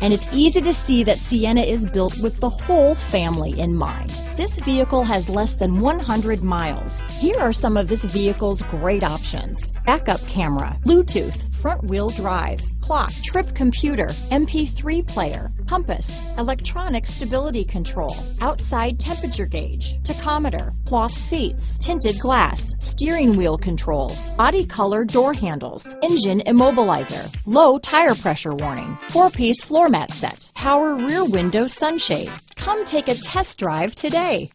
and it's easy to see that Sienna is built with the whole family in mind. This vehicle has less than 100 miles. Here are some of this vehicle's great options. Backup camera, Bluetooth, front wheel drive, clock, trip computer, MP3 player, compass, electronic stability control, outside temperature gauge, tachometer, cloth seats, tinted glass, steering wheel controls, body color door handles, engine immobilizer, low tire pressure warning, four-piece floor mat set, power rear window sunshade. Come take a test drive today.